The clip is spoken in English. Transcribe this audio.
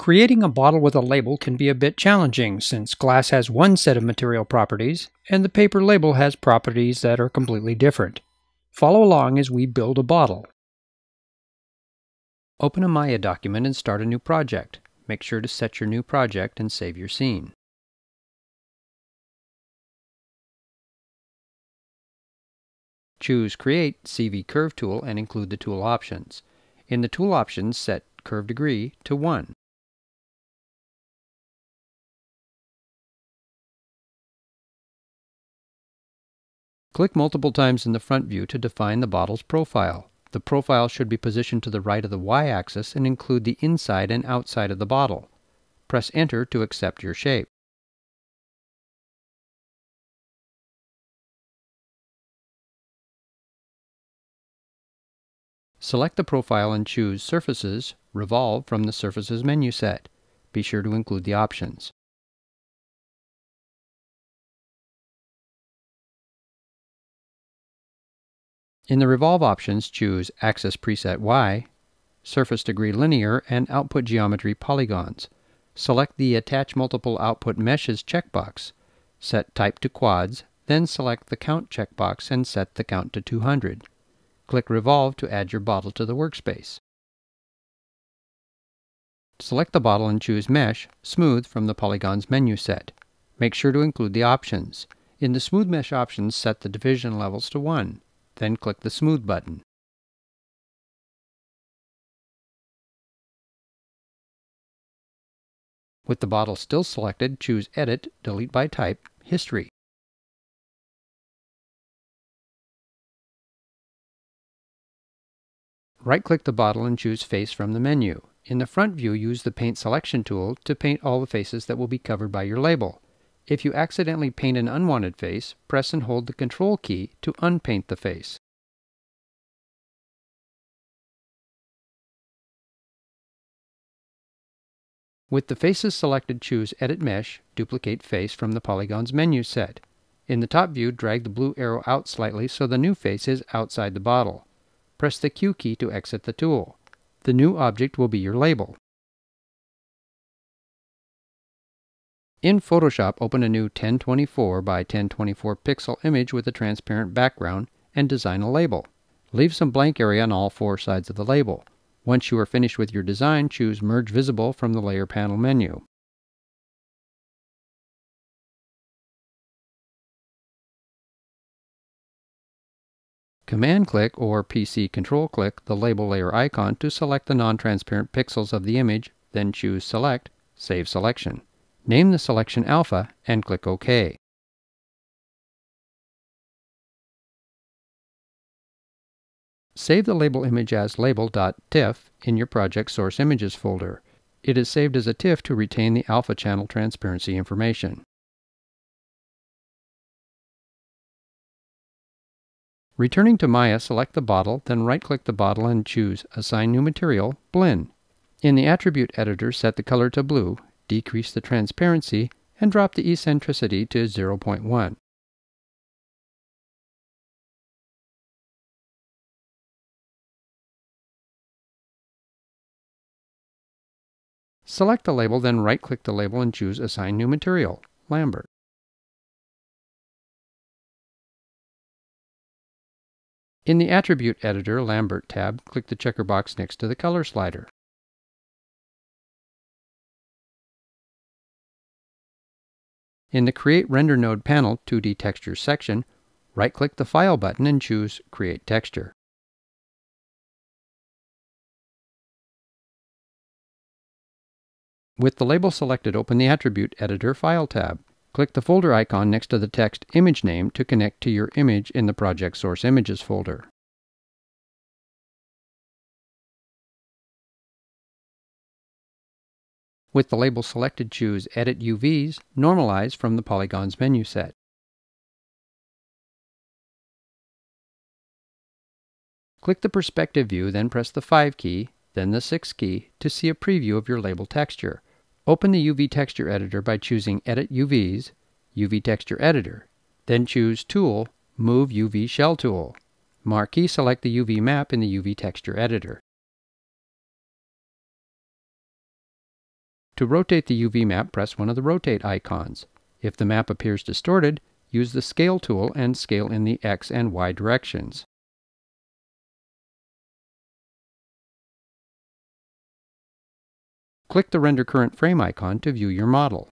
Creating a bottle with a label can be a bit challenging since glass has one set of material properties and the paper label has properties that are completely different. Follow along as we build a bottle. Open a Maya document and start a new project. Make sure to set your new project and save your scene. Choose Create CV Curve tool and include the tool options. In the tool options, set Curve Degree to 1. Click multiple times in the front view to define the bottle's profile. The profile should be positioned to the right of the y-axis and include the inside and outside of the bottle. Press Enter to accept your shape. Select the profile and choose Surfaces, Revolve from the Surfaces menu set. Be sure to include the options. In the Revolve options, choose Axis Preset Y, Surface Degree Linear, and Output Geometry Polygons. Select the Attach Multiple Output Meshes checkbox. Set Type to Quads, then select the Count checkbox and set the count to 200. Click Revolve to add your bottle to the workspace. Select the bottle and choose Mesh, Smooth from the Polygons menu set. Make sure to include the options. In the Smooth Mesh options, set the division levels to 1. Then click the Smooth button. With the bottle still selected, choose Edit, Delete by Type, History. Right-click the bottle and choose Face from the menu. In the front view, use the Paint Selection tool to paint all the faces that will be covered by your label. If you accidentally paint an unwanted face, press and hold the Control key to unpaint the face. With the faces selected, choose Edit Mesh, Duplicate Face from the Polygons menu set. In the top view, drag the blue arrow out slightly so the new face is outside the bottle. Press the Q key to exit the tool. The new object will be your label. In Photoshop, open a new 1024 by 1024 pixel image with a transparent background and design a label. Leave some blank area on all four sides of the label. Once you are finished with your design, choose Merge Visible from the Layer Panel menu. Command-click or PC Control-click the label layer icon to select the non-transparent pixels of the image, then choose Select, Save Selection. Name the selection Alpha and click OK. Save the label image as label.tiff in your project source images folder. It is saved as a TIFF to retain the alpha channel transparency information. Returning to Maya, select the bottle, then right-click the bottle and choose Assign New Material, Blinn. In the Attribute Editor, set the color to blue decrease the transparency, and drop the eccentricity to 0.1. Select the label, then right-click the label and choose Assign New Material, Lambert. In the Attribute Editor Lambert tab, click the checker box next to the color slider. In the Create Render Node panel 2D Textures section, right-click the File button and choose Create Texture. With the label selected, open the Attribute Editor File tab. Click the folder icon next to the text image name to connect to your image in the Project Source Images folder. With the label selected, choose Edit UVs, Normalize from the Polygons menu set. Click the Perspective view, then press the 5 key, then the 6 key to see a preview of your label texture. Open the UV Texture Editor by choosing Edit UVs, UV Texture Editor. Then choose Tool, Move UV Shell Tool. Marquee select the UV map in the UV Texture Editor. To rotate the UV map, press one of the rotate icons. If the map appears distorted, use the Scale tool and scale in the X and Y directions. Click the Render Current Frame icon to view your model.